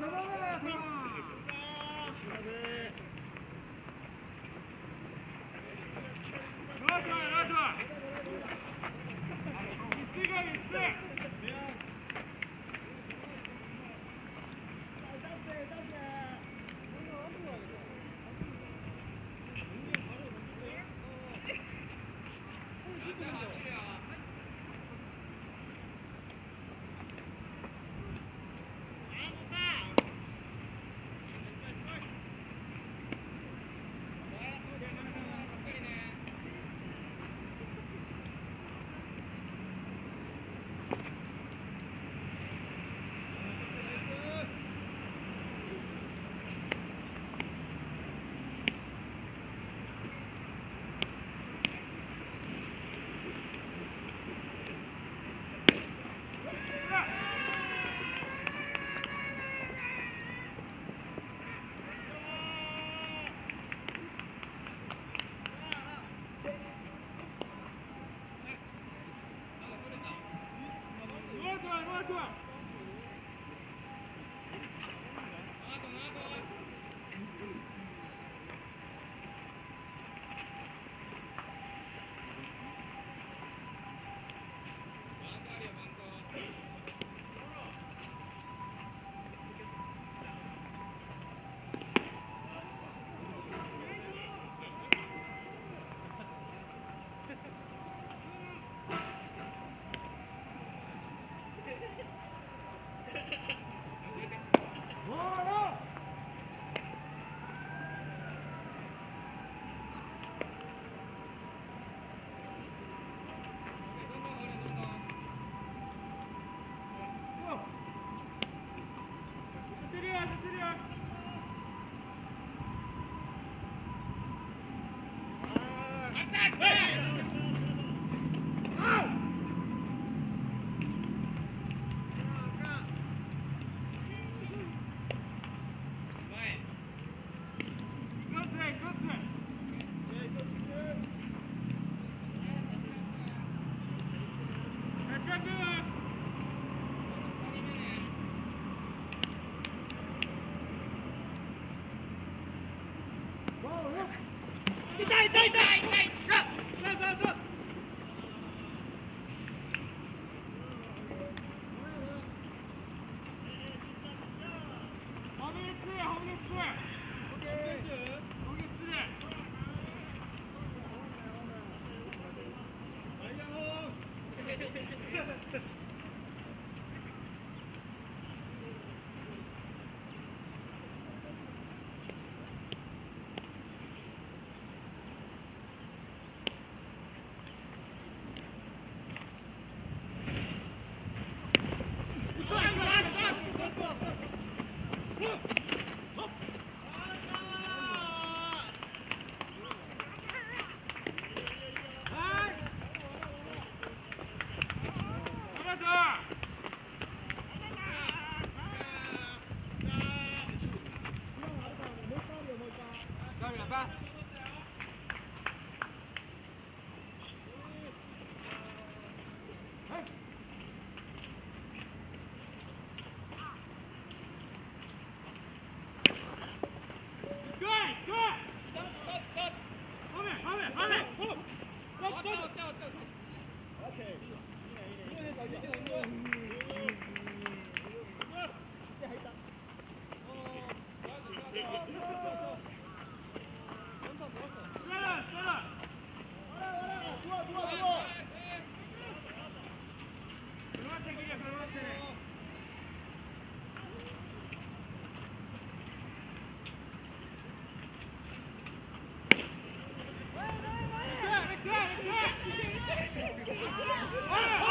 no, no. Come on.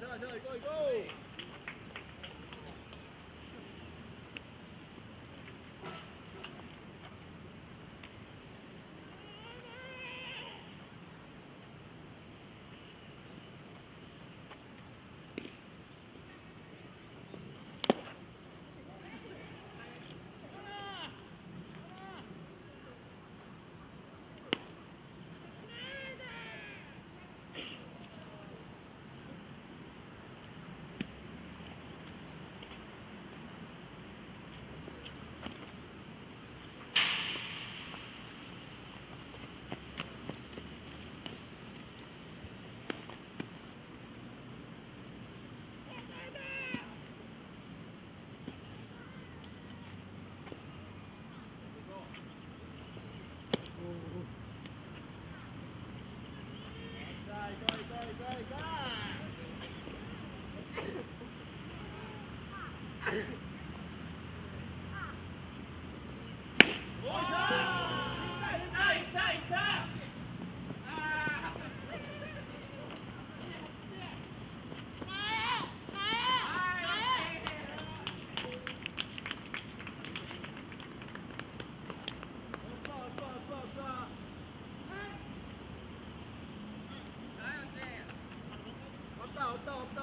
go, go, go, go. tal, tal.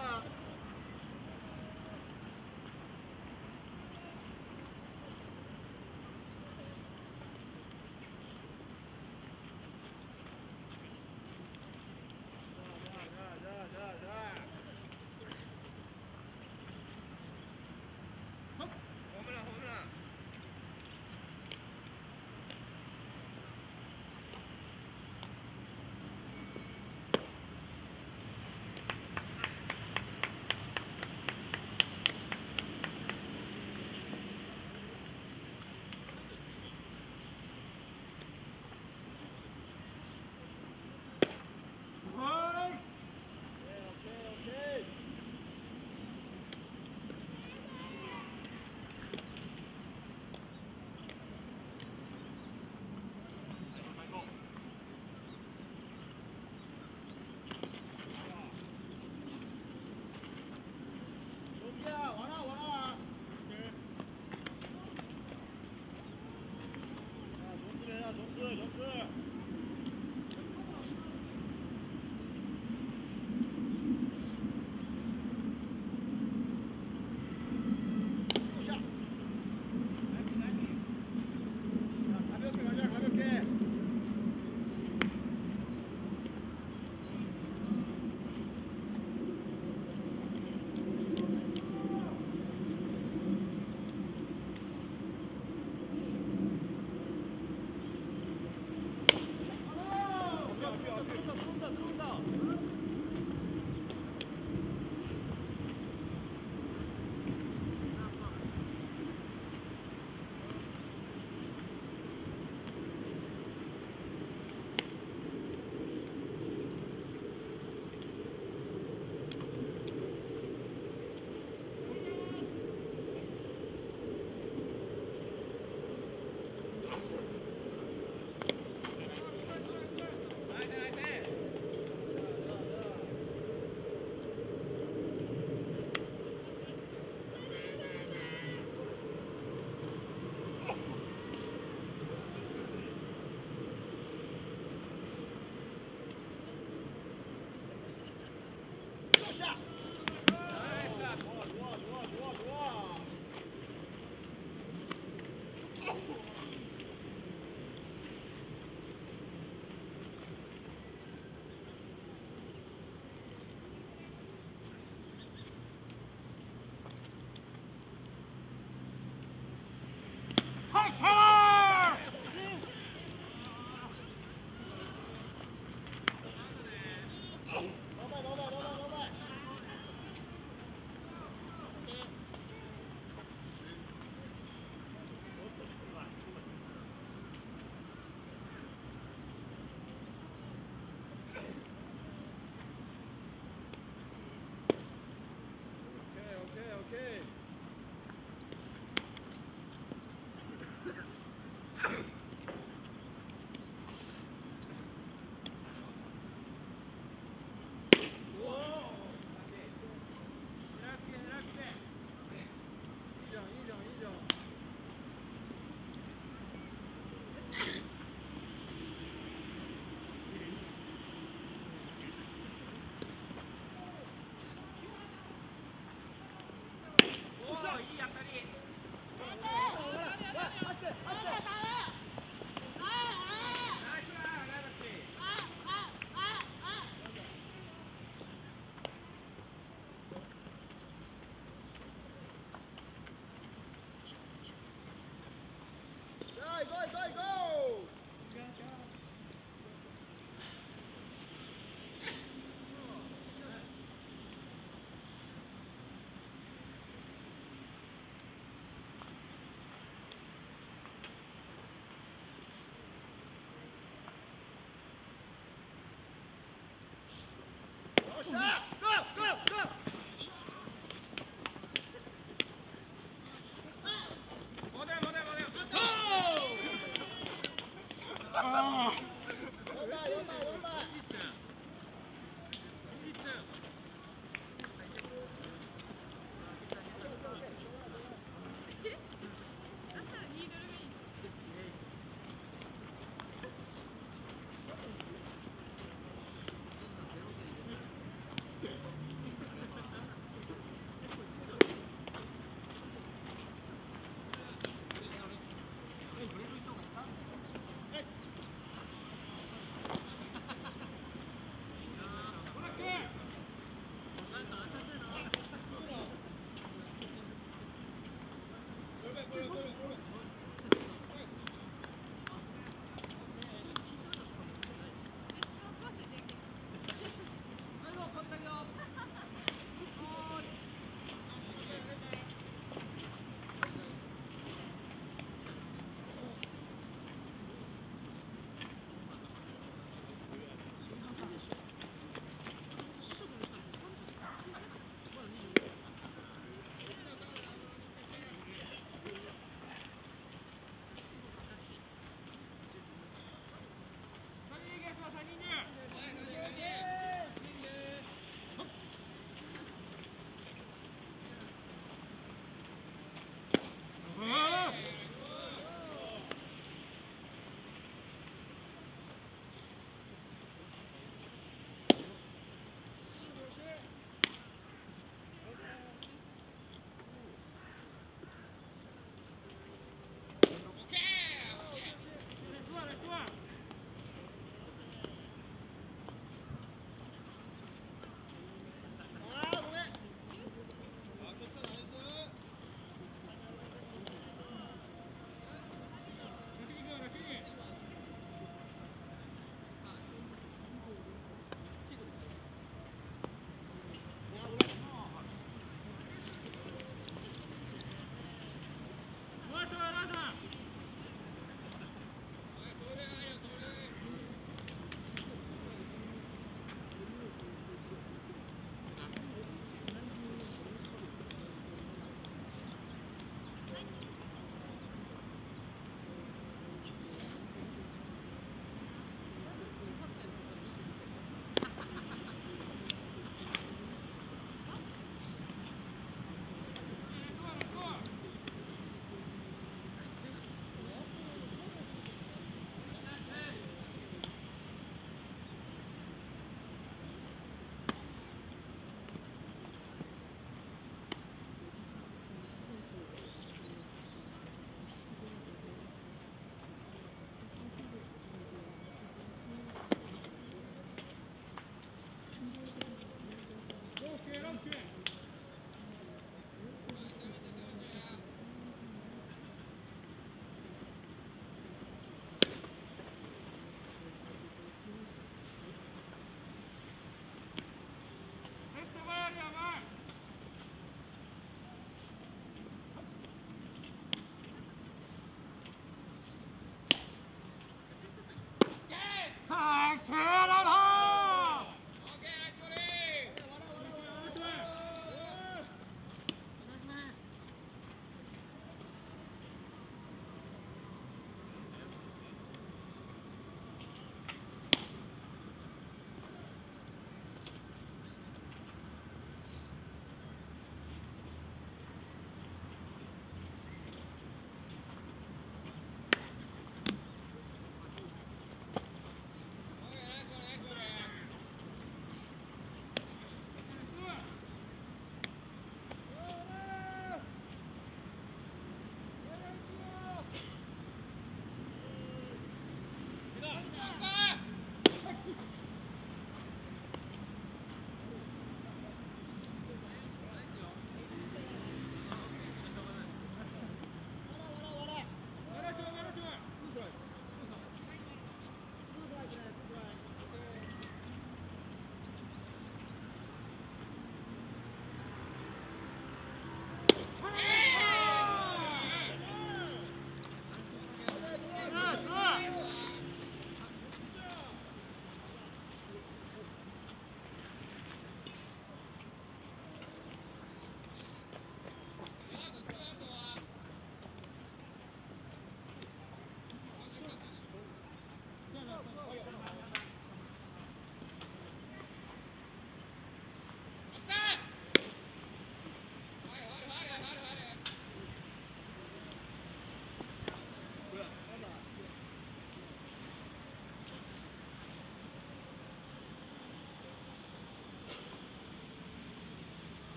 よ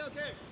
okay.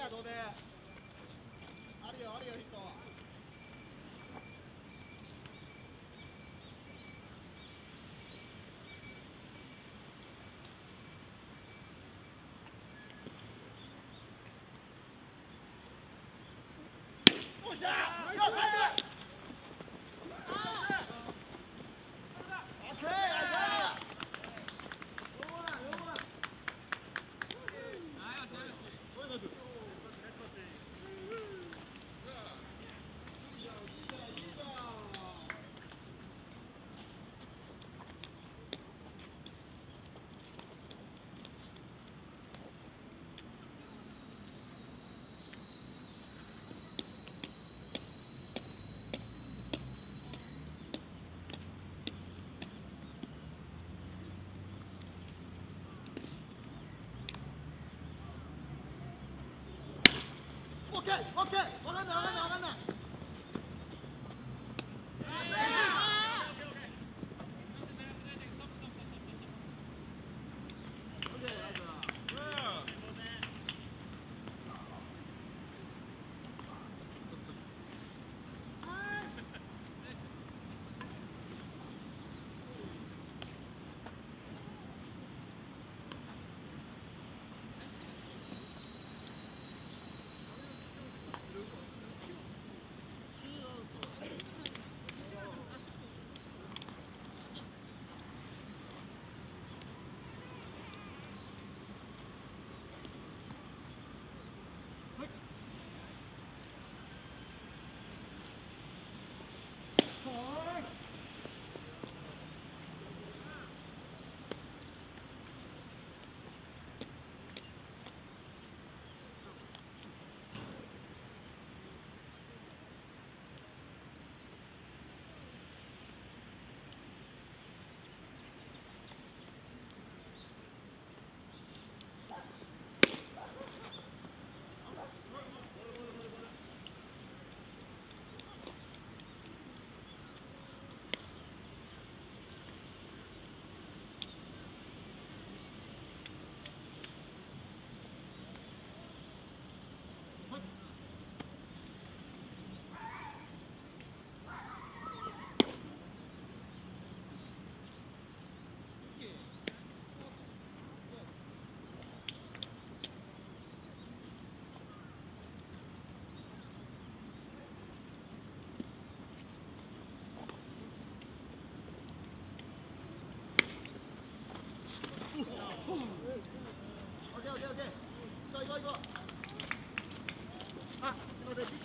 やどうで。あるよあるよヒット。おっしゃオッケーオッケーわかんないわか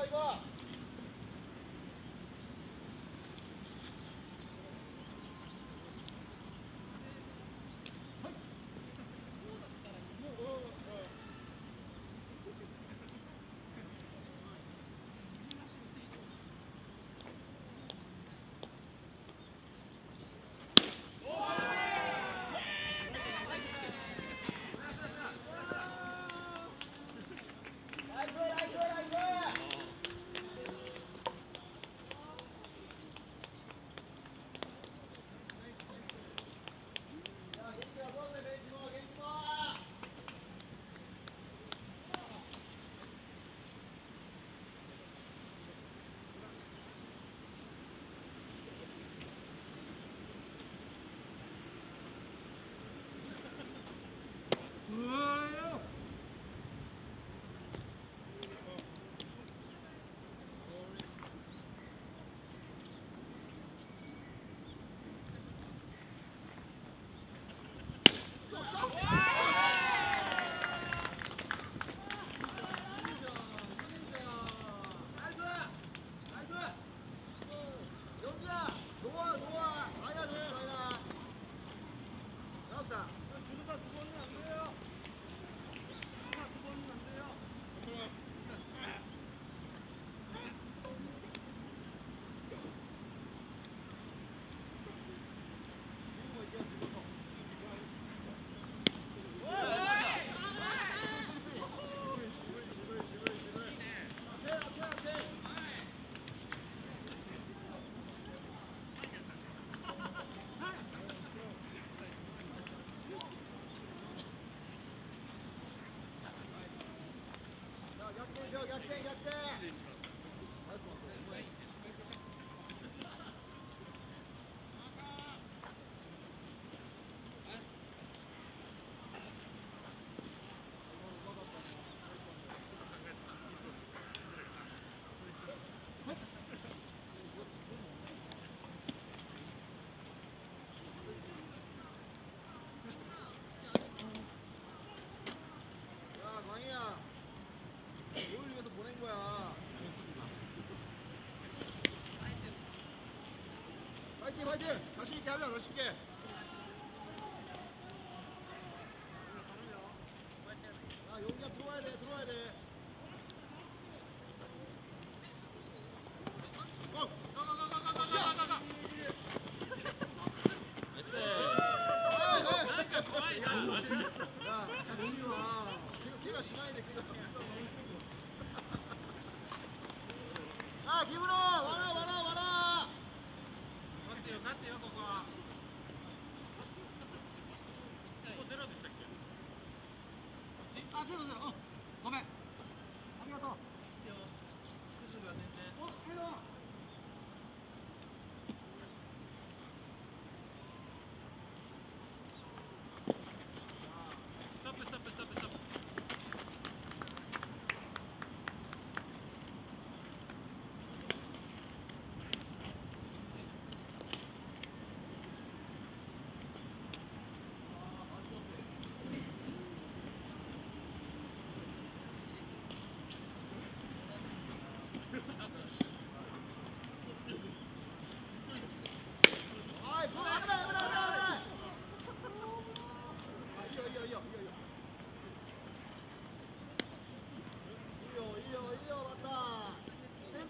이거 이봐 Já tem, já tem! 파이팅, 파이팅! 자신 있게 하자, 자신 있게.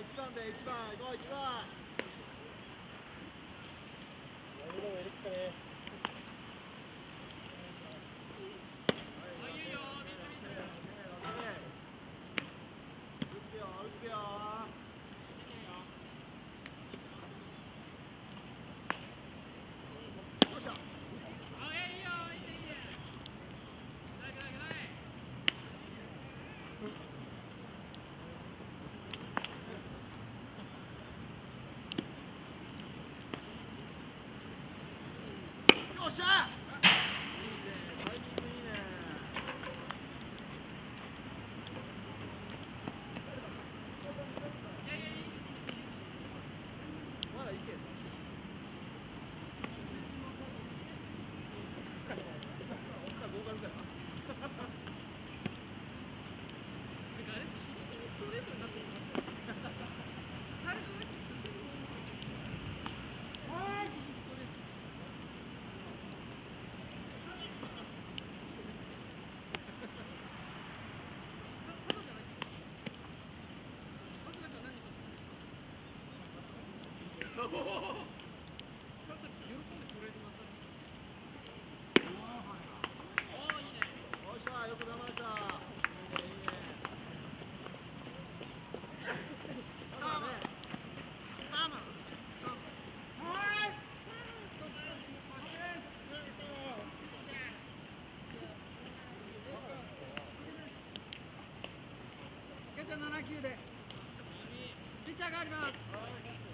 1番で1番行こう1番。7球でピッチャーがあります。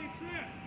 Hey, Chris!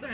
大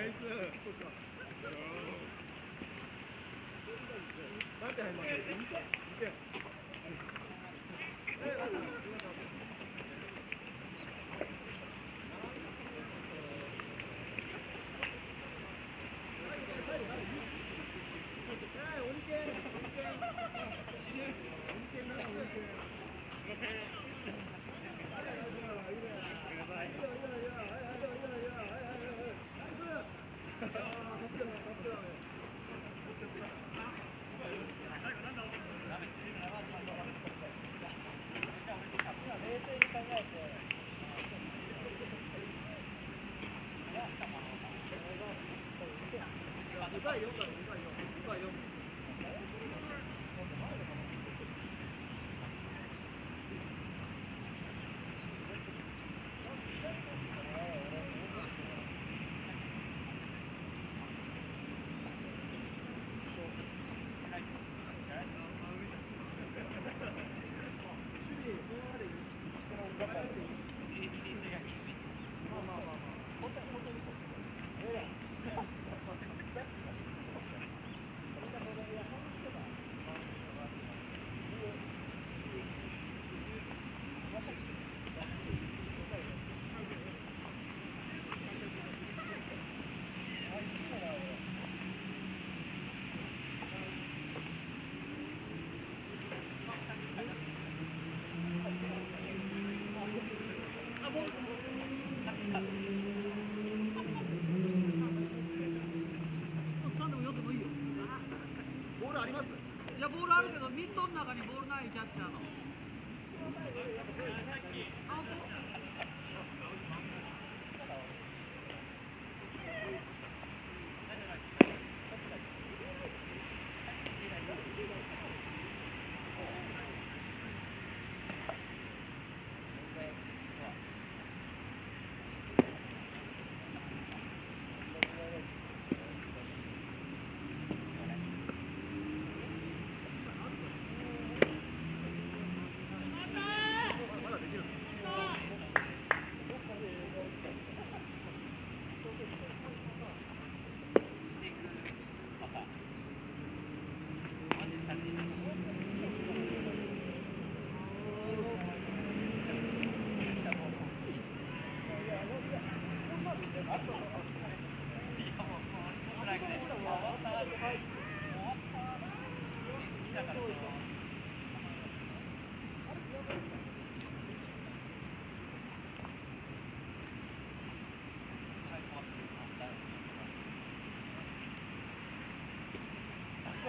ない危ないナイスそうか何点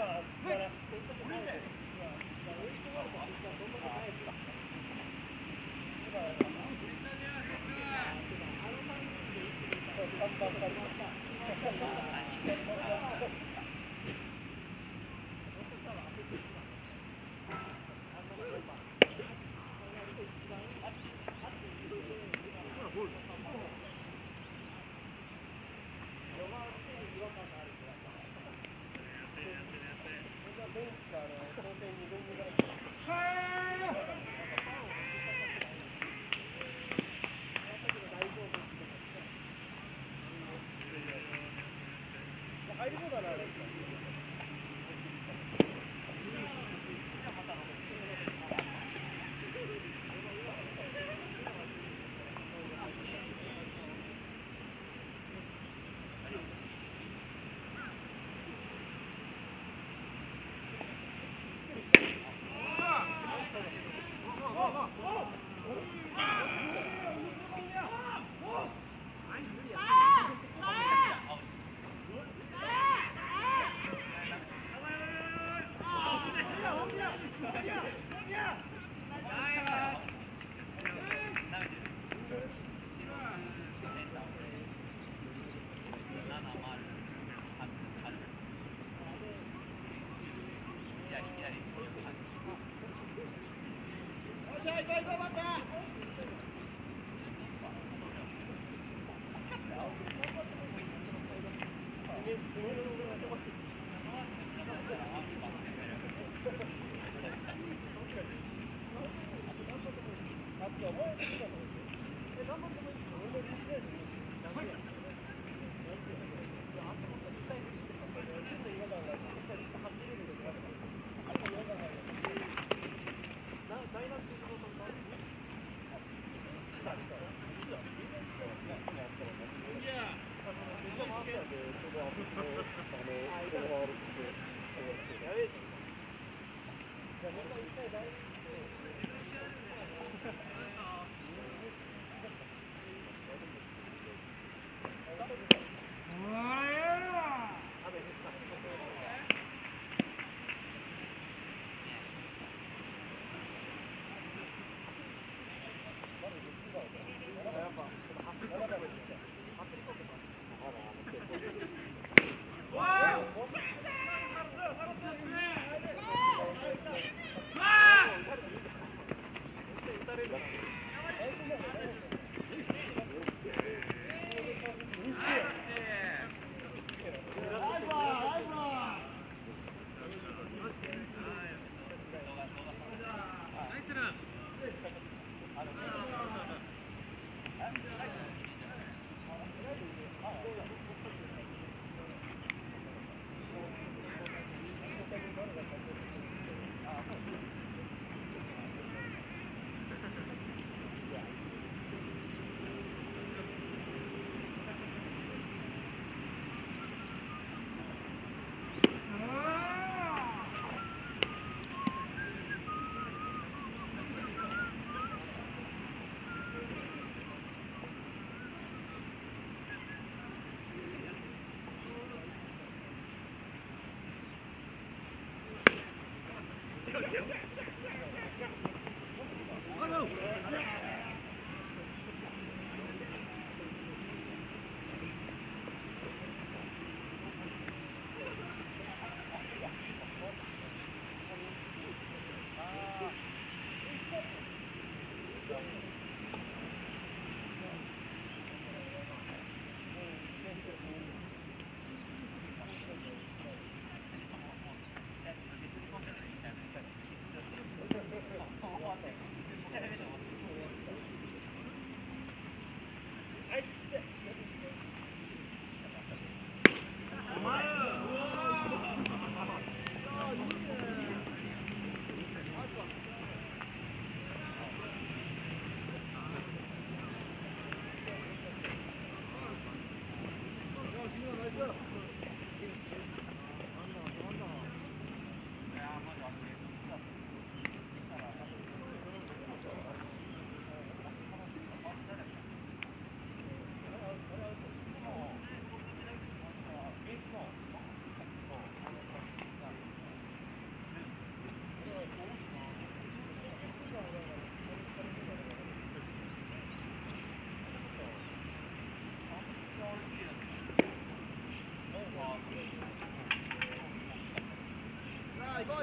しゃ行こう行こう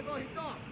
待ったこ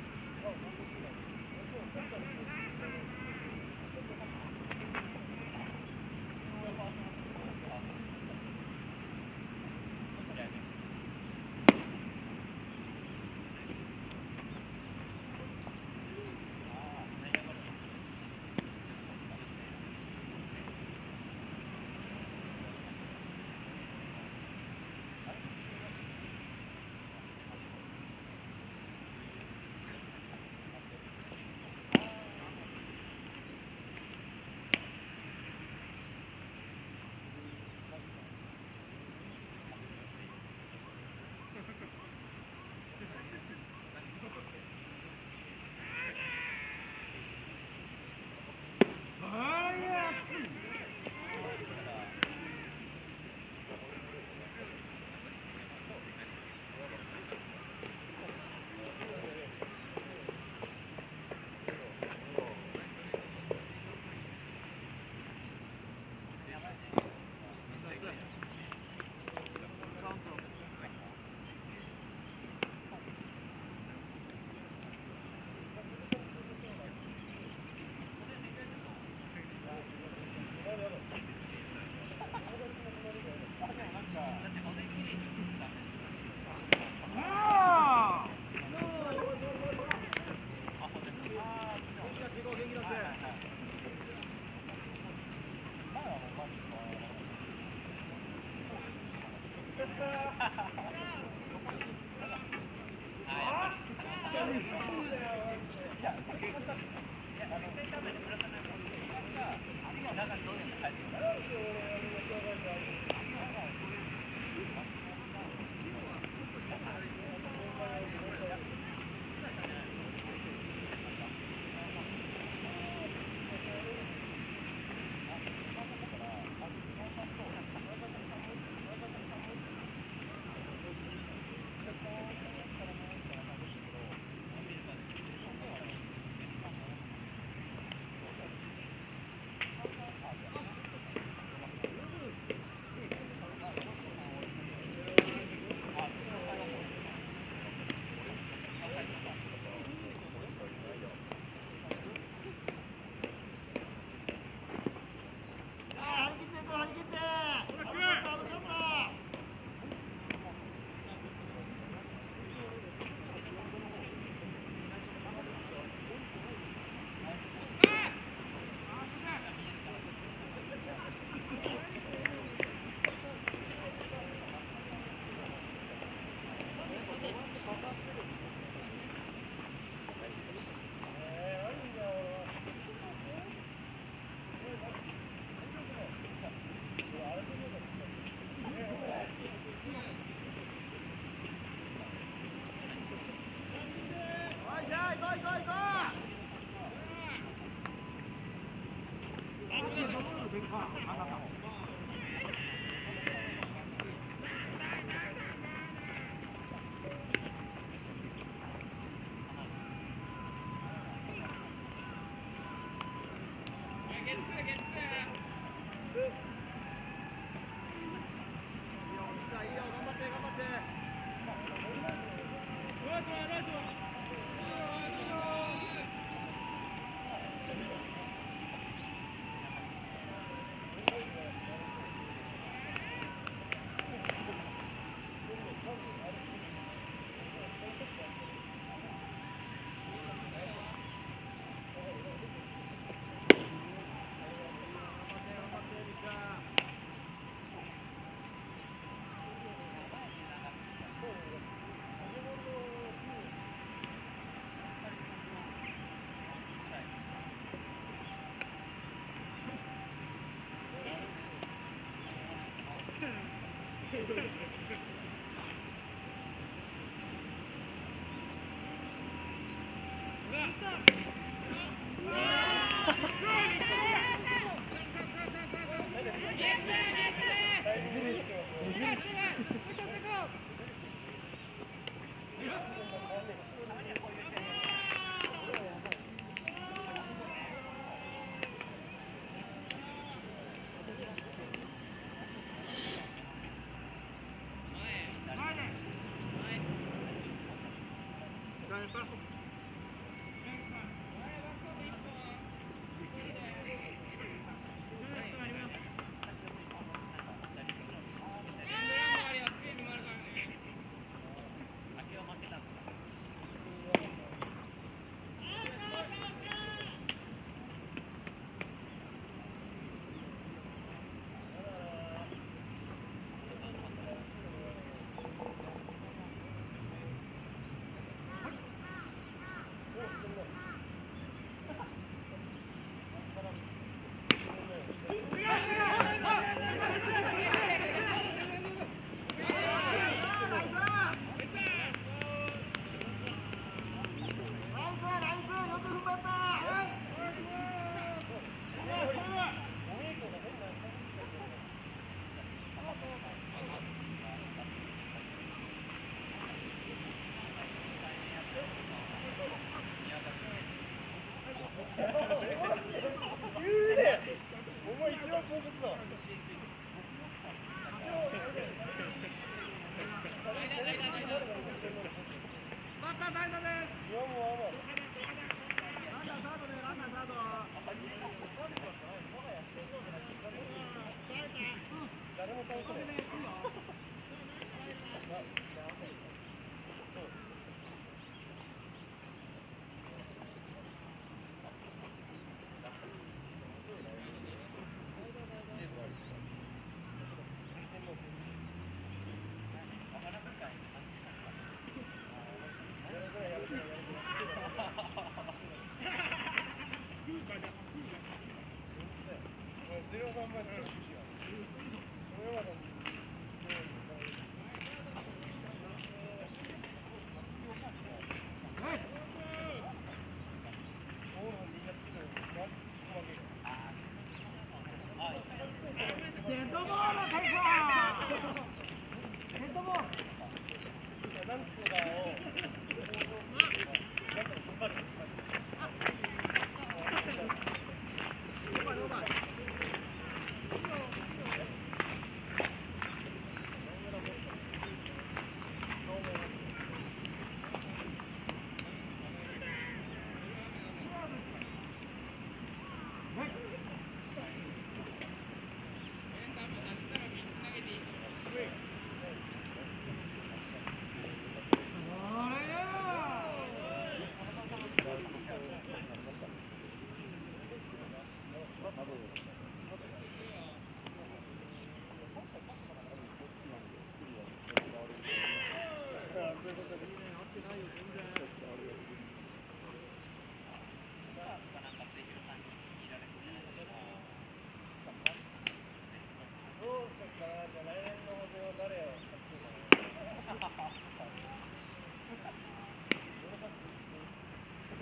う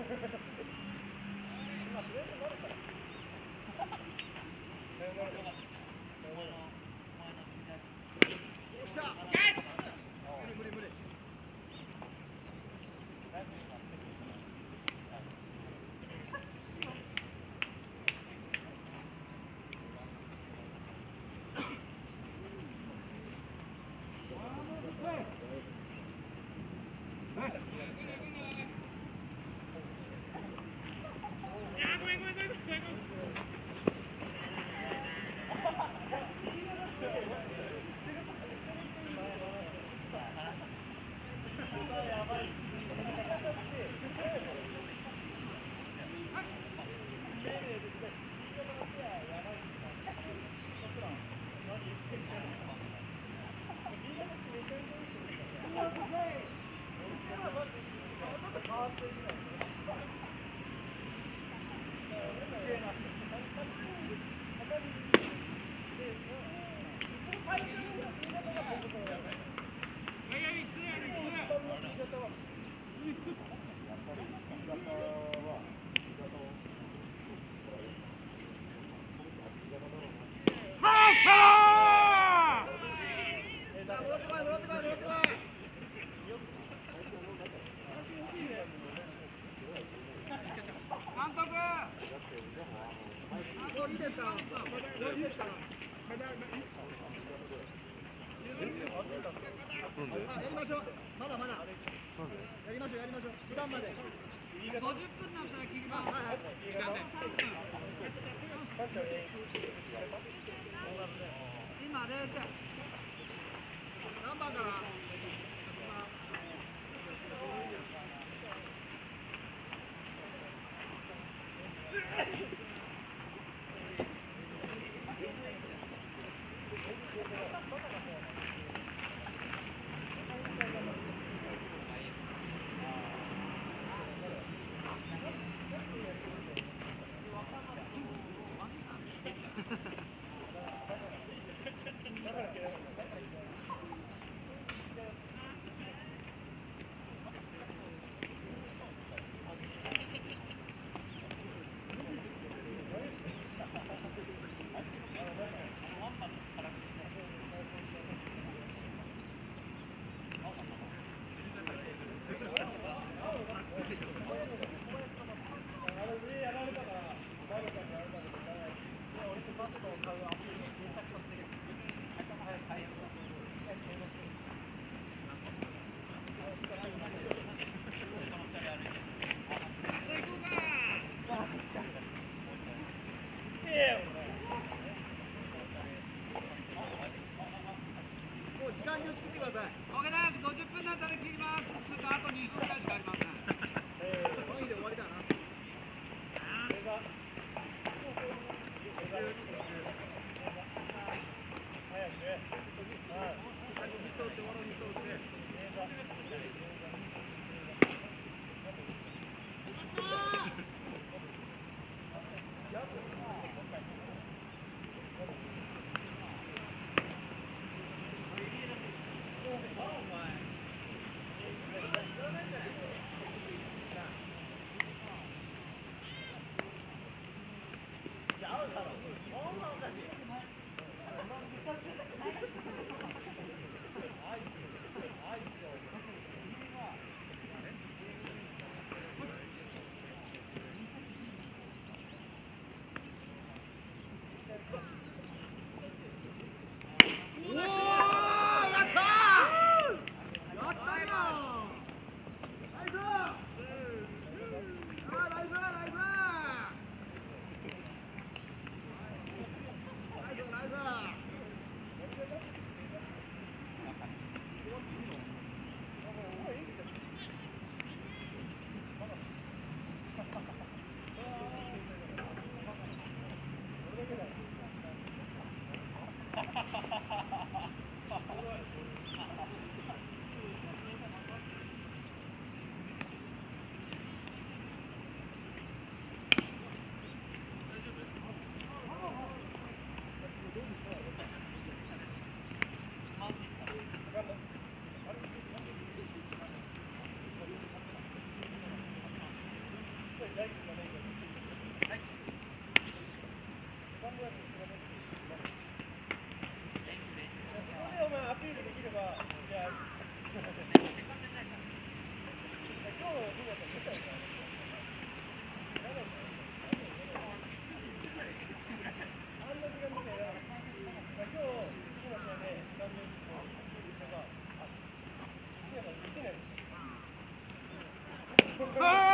今、上に乗るから Oh!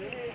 え